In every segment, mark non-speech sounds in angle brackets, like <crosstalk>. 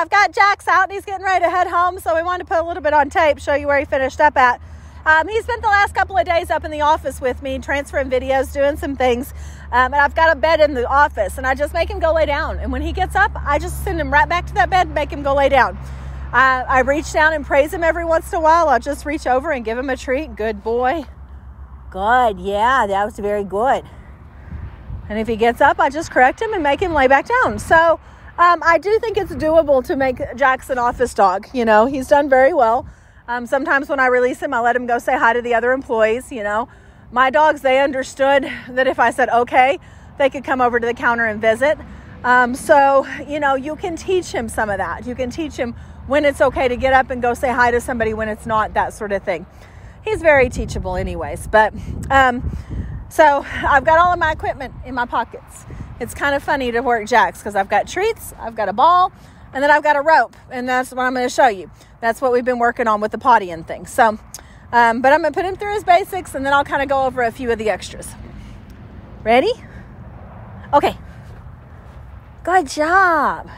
I've got Jax out and he's getting ready to head home. So we wanted to put a little bit on tape, show you where he finished up at. Um, he spent the last couple of days up in the office with me, transferring videos, doing some things. Um, and I've got a bed in the office, and I just make him go lay down. And when he gets up, I just send him right back to that bed and make him go lay down. Uh, I reach down and praise him every once in a while. I'll just reach over and give him a treat. Good boy. Good. Yeah, that was very good. And if he gets up, I just correct him and make him lay back down. So um, I do think it's doable to make Jackson office dog. You know, he's done very well. Um, sometimes when I release him, I let him go say hi to the other employees. You know, my dogs, they understood that if I said okay, they could come over to the counter and visit. Um, so, you know, you can teach him some of that. You can teach him when it's okay to get up and go say hi to somebody when it's not, that sort of thing. He's very teachable, anyways. But um, so I've got all of my equipment in my pockets. It's kind of funny to work Jax because I've got treats, I've got a ball, and then I've got a rope, and that's what I'm going to show you. That's what we've been working on with the potty and things. So, um, but I'm going to put him through his basics, and then I'll kind of go over a few of the extras. Ready? Okay. Good job.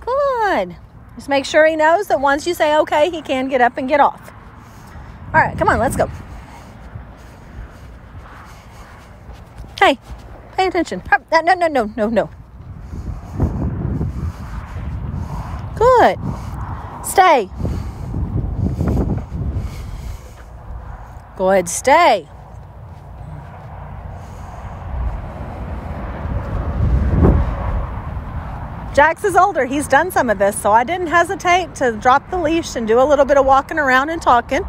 Good. Just make sure he knows that once you say okay, he can get up and get off. All right, come on, let's go. Hey, attention. No, no, no, no, no, no. Good. Stay. Go ahead, stay. Jax is older. He's done some of this, so I didn't hesitate to drop the leash and do a little bit of walking around and talking.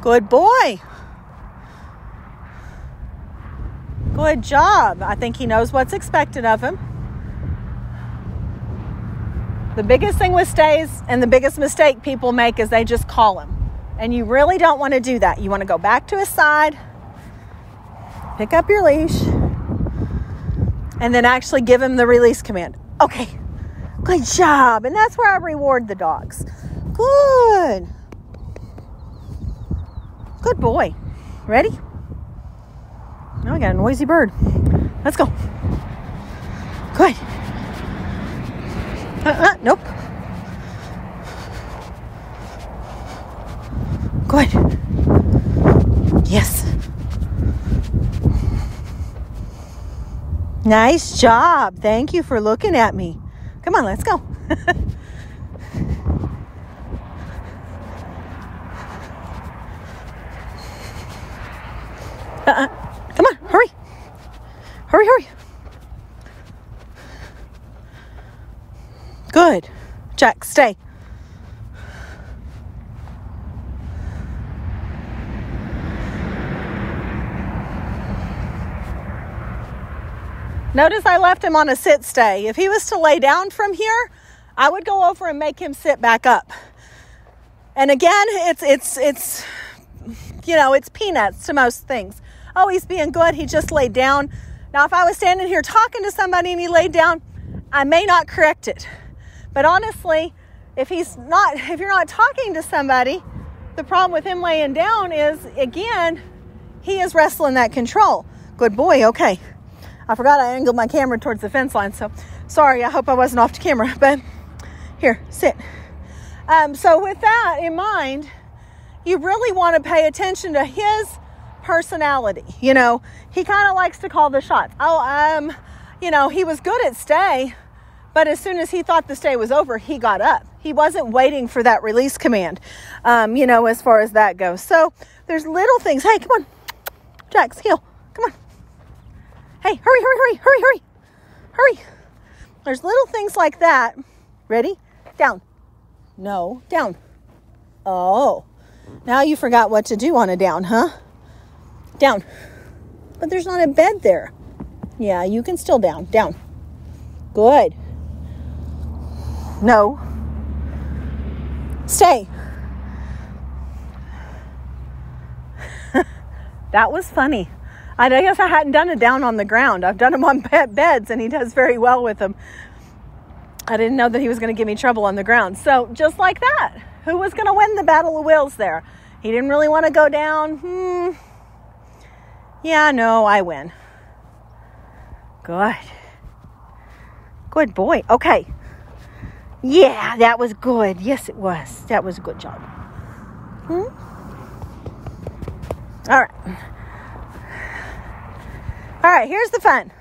Good boy. Good job. I think he knows what's expected of him. The biggest thing with stays and the biggest mistake people make is they just call him. And you really don't want to do that. You want to go back to his side, pick up your leash, and then actually give him the release command. Okay, Good job. And that's where I reward the dogs. Good. Good boy. Ready? Now I got a noisy bird. Let's go. Good. Uh-uh, nope. Good. Yes. Nice job. Thank you for looking at me. Come on, let's go. <laughs> uh-uh. Come on, hurry. Hurry, hurry. Good. Jax, stay. Notice I left him on a sit stay. If he was to lay down from here, I would go over and make him sit back up. And again, it's it's it's you know, it's peanuts to most things. Oh, he's being good. He just laid down. Now, if I was standing here talking to somebody and he laid down, I may not correct it. But honestly, if he's not <laughs> if you're not talking to somebody, the problem with him laying down is again, he is wrestling that control. Good boy. Okay. I forgot I angled my camera towards the fence line, so sorry. I hope I wasn't off the camera, <laughs> but here, sit. Um, so, with that in mind, you really want to pay attention to his personality. You know, he kind of likes to call the shots. Oh, um, you know, he was good at stay, but as soon as he thought the stay was over, he got up. He wasn't waiting for that release command, um, you know, as far as that goes. So, there's little things. Hey, come on, Jax, heel, come on. Hey, hurry, hurry, hurry, hurry, hurry, hurry. There's little things like that. Ready? Down. No, down. Oh, now you forgot what to do on a down, huh? Down. But there's not a bed there. Yeah, you can still down. Down. Good. No. Stay. <laughs> that was funny. I guess I hadn't done it down on the ground. I've done him on beds, and he does very well with them. I didn't know that he was going to give me trouble on the ground. So, just like that, who was going to win the battle of wills there? He didn't really want to go down. Hmm. Yeah, no, I win. Good. Good boy. Okay. Yeah, that was good. Yes, it was. That was a good job. Hmm? All right. All right, here's the fun.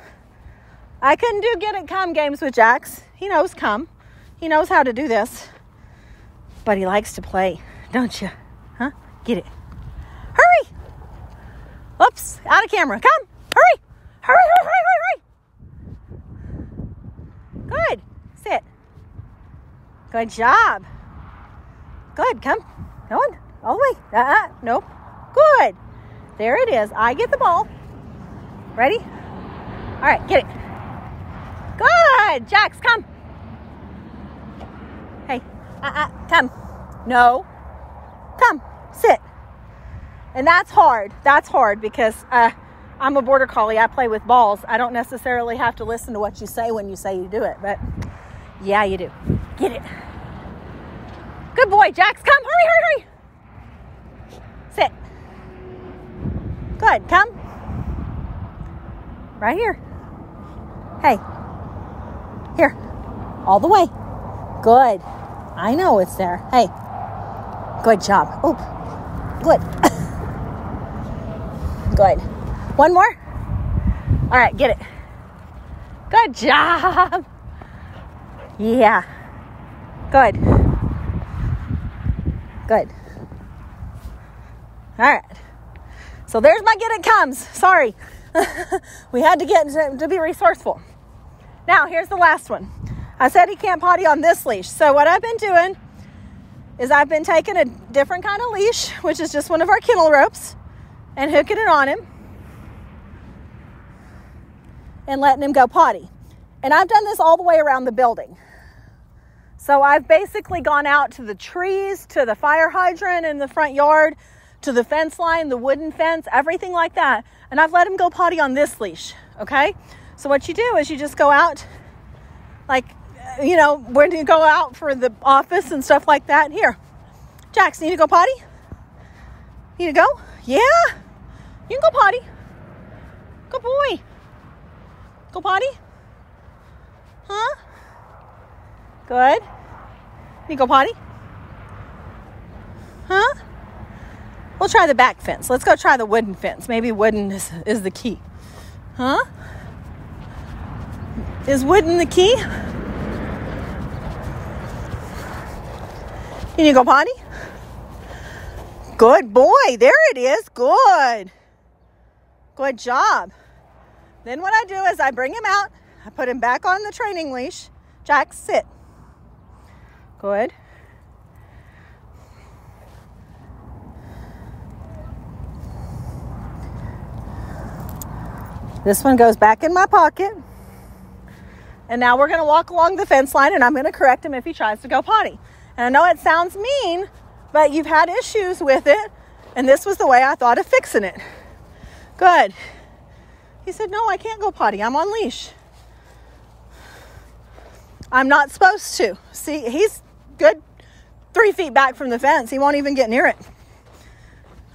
I couldn't do get it come games with Jax. He knows come. He knows how to do this. But he likes to play, don't you? Huh? Get it. Oops, out of camera. Come! Hurry! Hurry, hurry, hurry, hurry, hurry! Good. Sit. Good job. Good. Come. Go on. All the way. Uh-uh. Nope. Good. There it is. I get the ball. Ready? All right, get it. Good. Jax, come. Hey, uh-uh, come. No. Come. Sit. And that's hard. That's hard because uh, I'm a border collie. I play with balls. I don't necessarily have to listen to what you say when you say you do it, but yeah, you do. Get it. Good boy, Jax. Come. Hurry, hurry, hurry. Sit. Good. Come. Right here. Hey. Here. All the way. Good. I know it's there. Hey. Good job. Oop. Good. <laughs> Good. One more. All right, get it. Good job. Yeah. Good. Good. All right. So there's my get it comes. Sorry. <laughs> we had to get to, to be resourceful. Now, here's the last one. I said he can't potty on this leash. So what I've been doing is I've been taking a different kind of leash, which is just one of our kennel ropes, and hooking it on him and letting him go potty. And I've done this all the way around the building. So I've basically gone out to the trees, to the fire hydrant in the front yard, to the fence line, the wooden fence, everything like that. And I've let him go potty on this leash, okay? So what you do is you just go out, like, you know, when you go out for the office and stuff like that. Here, Jax, need to go potty? Need to go? Yeah, you can go potty. Good boy. Go potty? Huh? Good. You go potty? Huh? We'll try the back fence. Let's go try the wooden fence. Maybe wooden is, is the key. Huh? Is wooden the key? Can you go potty? Good boy. There it is. Good. Good job. Then what I do is I bring him out. I put him back on the training leash. Jax, sit. Good. This one goes back in my pocket. And now we're to walk along the fence line and I'm to correct him if he tries to go potty. And I know it sounds mean, but you've had issues with it. And this was the way I thought of fixing it. Good. He said, No, I can't go potty. I'm on leash. I'm not supposed to. See, he's good three feet back from the fence. He won't even get near it.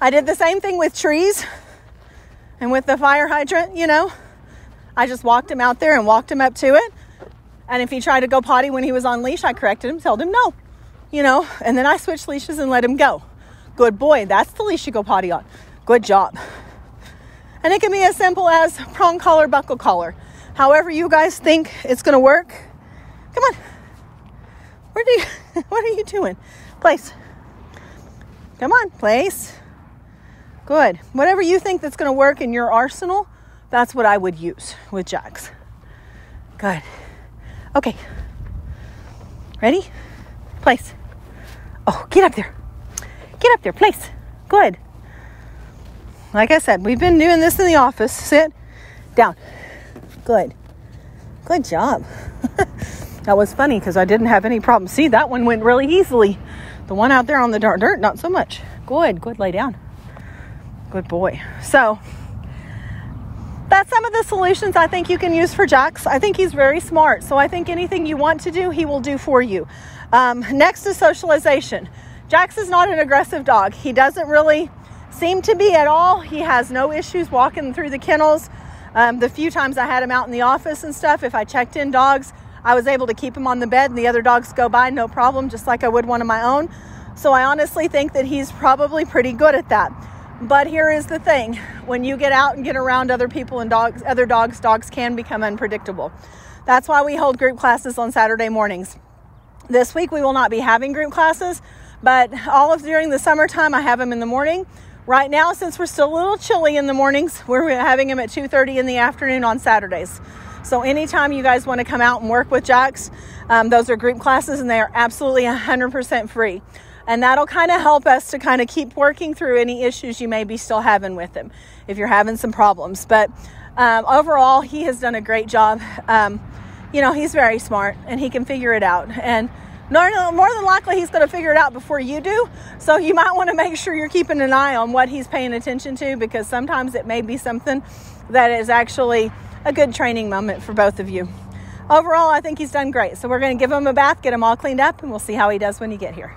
I did the same thing with trees and with the fire hydrant, you know. I just walked him out there and walked him up to it. And if he tried to go potty when he was on leash, I corrected him, told him no, you know, and then I switched leashes and let him go. Good boy. That's the leash you go potty on. Good job. And it can be as simple as prong collar, buckle collar. However you guys think it's going to work. Come on. Where do you, <laughs> what are you doing? Place. Come on, place. Good. Whatever you think that's going to work in your arsenal, that's what I would use with Jax. Good. Okay. Ready? Place. Oh, get up there. Get up there. Place. Good. Like I said, we've been doing this in the office. Sit down. Good. Good job. <laughs> that was funny because I didn't have any problem. See, that one went really easily. The one out there on the dark dirt, not so much. Good. Good. Lay down. Good boy. So, that's some of the solutions I think you can use for Jax. I think he's very smart. So I think anything you want to do, he will do for you. Um, next is socialization. Jax is not an aggressive dog. He doesn't really seem to be at all. He has no issues walking through the kennels. Um, the few times I had him out in the office and stuff, if I checked in dogs, I was able to keep him on the bed and the other dogs go by no problem, just like I would one of my own. So I honestly think that he's probably pretty good at that. But here is the thing when you get out and get around other people and dogs, other dogs, dogs can become unpredictable. That's why we hold group classes on Saturday mornings. This week we will not be having group classes, but all of during the summertime I have them in the morning. Right now, since we're still a little chilly in the mornings, we're having them at 2:30 in the afternoon on Saturdays. So anytime you guys want to come out and work with Jax, um, those are group classes and they are absolutely 100% free. And that'll kind of help us to kind of keep working through any issues you may be still having with him if you're having some problems. But um, overall, he has done a great job. Um, you know, he's very smart and he can figure it out. And more than likely, he's going to figure it out before you do. So you might want to make sure you're keeping an eye on what he's paying attention to because sometimes it may be something that is actually a good training moment for both of you. Overall, I think he's done great. So we're going to give him a bath, get him all cleaned up, and we'll see how he does when you get here.